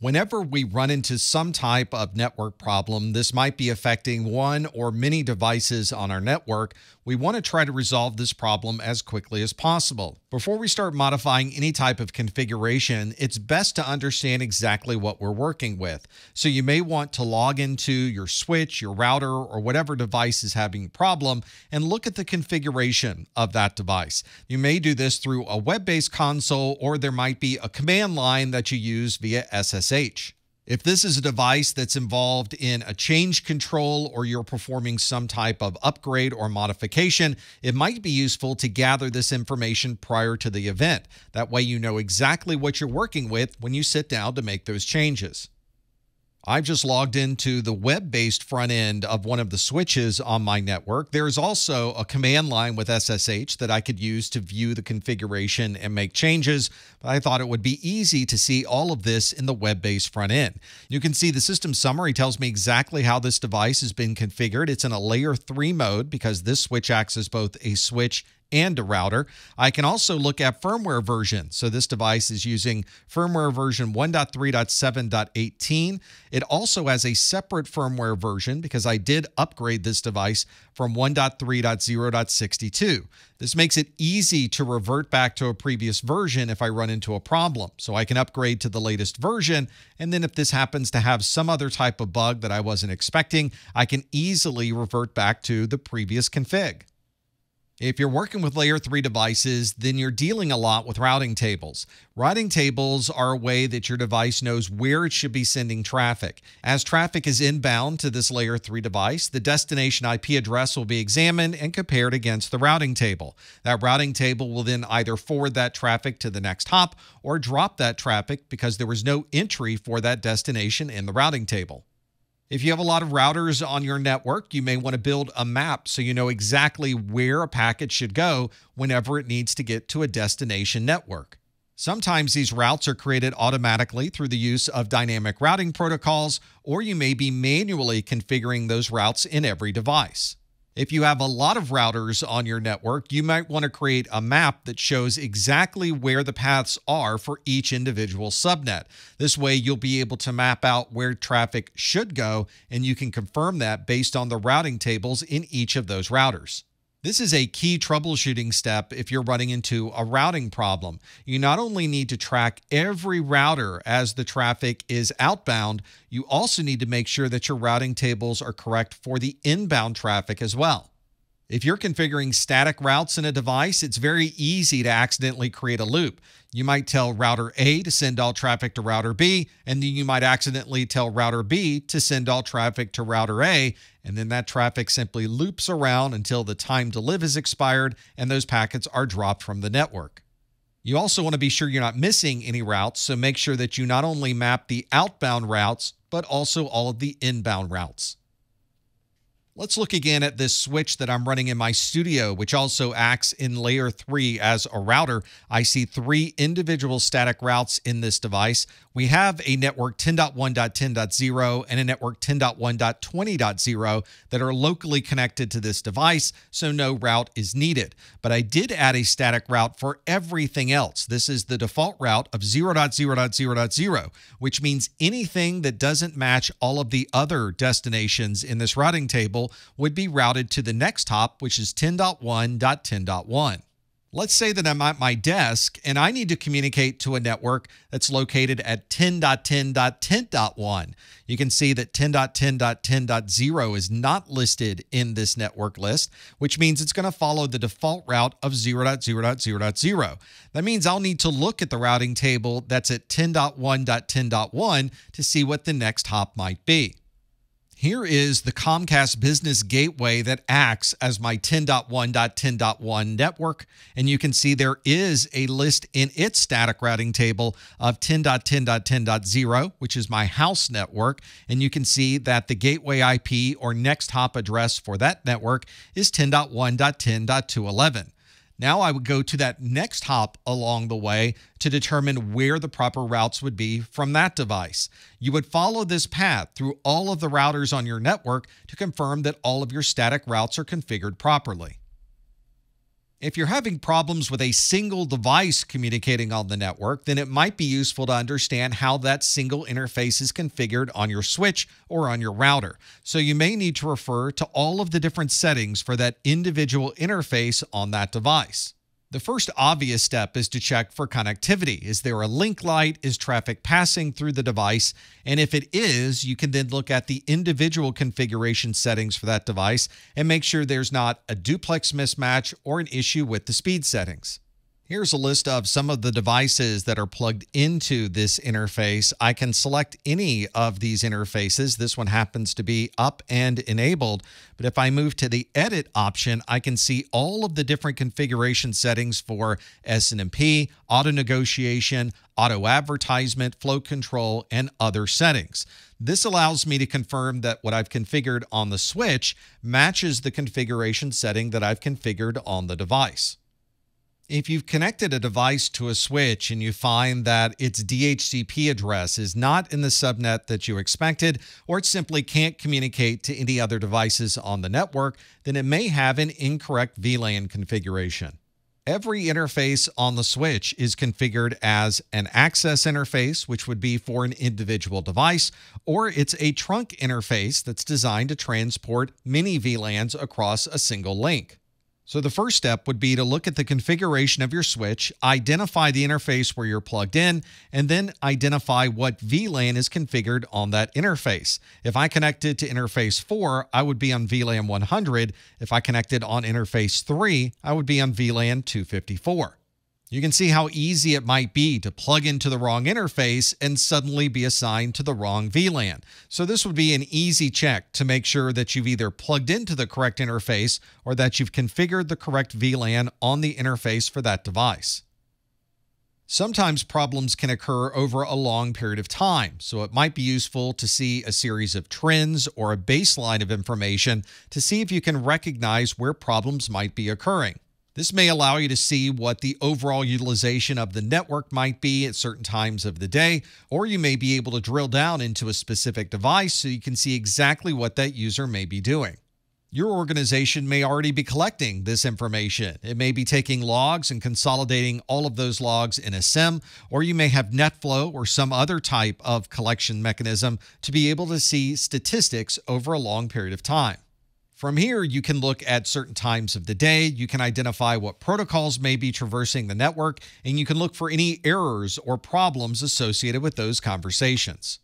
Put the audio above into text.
Whenever we run into some type of network problem, this might be affecting one or many devices on our network. We want to try to resolve this problem as quickly as possible. Before we start modifying any type of configuration, it's best to understand exactly what we're working with. So you may want to log into your switch, your router, or whatever device is having a problem and look at the configuration of that device. You may do this through a web-based console or there might be a command line that you use via SSH. If this is a device that's involved in a change control or you're performing some type of upgrade or modification, it might be useful to gather this information prior to the event. That way, you know exactly what you're working with when you sit down to make those changes. I've just logged into the web based front end of one of the switches on my network. There's also a command line with SSH that I could use to view the configuration and make changes. But I thought it would be easy to see all of this in the web based front end. You can see the system summary tells me exactly how this device has been configured. It's in a layer 3 mode because this switch acts as both a switch and a router. I can also look at firmware version. So this device is using firmware version 1.3.7.18. It also has a separate firmware version because I did upgrade this device from 1.3.0.62. This makes it easy to revert back to a previous version if I run into a problem. So I can upgrade to the latest version. And then if this happens to have some other type of bug that I wasn't expecting, I can easily revert back to the previous config. If you're working with layer 3 devices, then you're dealing a lot with routing tables. Routing tables are a way that your device knows where it should be sending traffic. As traffic is inbound to this layer 3 device, the destination IP address will be examined and compared against the routing table. That routing table will then either forward that traffic to the next hop or drop that traffic because there was no entry for that destination in the routing table. If you have a lot of routers on your network, you may want to build a map so you know exactly where a packet should go whenever it needs to get to a destination network. Sometimes these routes are created automatically through the use of dynamic routing protocols, or you may be manually configuring those routes in every device. If you have a lot of routers on your network, you might want to create a map that shows exactly where the paths are for each individual subnet. This way, you'll be able to map out where traffic should go, and you can confirm that based on the routing tables in each of those routers. This is a key troubleshooting step if you're running into a routing problem. You not only need to track every router as the traffic is outbound, you also need to make sure that your routing tables are correct for the inbound traffic as well. If you're configuring static routes in a device, it's very easy to accidentally create a loop. You might tell router A to send all traffic to router B, and then you might accidentally tell router B to send all traffic to router A, and then that traffic simply loops around until the time to live is expired and those packets are dropped from the network. You also want to be sure you're not missing any routes, so make sure that you not only map the outbound routes, but also all of the inbound routes. Let's look again at this switch that I'm running in my studio, which also acts in layer 3 as a router. I see three individual static routes in this device. We have a network 10.1.10.0 and a network 10.1.20.0 that are locally connected to this device, so no route is needed. But I did add a static route for everything else. This is the default route of 0.0.0.0, which means anything that doesn't match all of the other destinations in this routing table would be routed to the next hop, which is 10.1.10.1. Let's say that I'm at my desk and I need to communicate to a network that's located at 10.10.10.1. You can see that 10.10.10.0 is not listed in this network list, which means it's going to follow the default route of 0.0.0.0. That means I'll need to look at the routing table that's at 10.1.10.1 to see what the next hop might be. Here is the Comcast Business Gateway that acts as my 10.1.10.1 network. And you can see there is a list in its static routing table of 10.10.10.0, which is my house network. And you can see that the gateway IP or next hop address for that network is 10.1.10.211. Now I would go to that next hop along the way to determine where the proper routes would be from that device. You would follow this path through all of the routers on your network to confirm that all of your static routes are configured properly. If you're having problems with a single device communicating on the network, then it might be useful to understand how that single interface is configured on your switch or on your router. So you may need to refer to all of the different settings for that individual interface on that device. The first obvious step is to check for connectivity. Is there a link light? Is traffic passing through the device? And if it is, you can then look at the individual configuration settings for that device and make sure there's not a duplex mismatch or an issue with the speed settings. Here's a list of some of the devices that are plugged into this interface. I can select any of these interfaces. This one happens to be up and enabled. But if I move to the edit option, I can see all of the different configuration settings for SNMP, auto negotiation, auto advertisement, flow control, and other settings. This allows me to confirm that what I've configured on the switch matches the configuration setting that I've configured on the device. If you've connected a device to a switch and you find that its DHCP address is not in the subnet that you expected, or it simply can't communicate to any other devices on the network, then it may have an incorrect VLAN configuration. Every interface on the switch is configured as an access interface, which would be for an individual device, or it's a trunk interface that's designed to transport many VLANs across a single link. So the first step would be to look at the configuration of your switch, identify the interface where you're plugged in, and then identify what VLAN is configured on that interface. If I connected to interface 4, I would be on VLAN 100. If I connected on interface 3, I would be on VLAN 254. You can see how easy it might be to plug into the wrong interface and suddenly be assigned to the wrong VLAN. So this would be an easy check to make sure that you've either plugged into the correct interface or that you've configured the correct VLAN on the interface for that device. Sometimes problems can occur over a long period of time, so it might be useful to see a series of trends or a baseline of information to see if you can recognize where problems might be occurring. This may allow you to see what the overall utilization of the network might be at certain times of the day, or you may be able to drill down into a specific device so you can see exactly what that user may be doing. Your organization may already be collecting this information. It may be taking logs and consolidating all of those logs in a SIEM, or you may have NetFlow or some other type of collection mechanism to be able to see statistics over a long period of time. From here, you can look at certain times of the day. You can identify what protocols may be traversing the network, and you can look for any errors or problems associated with those conversations.